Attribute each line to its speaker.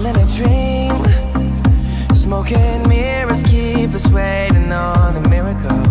Speaker 1: In a dream, smoking mirrors keep us waiting on a miracle,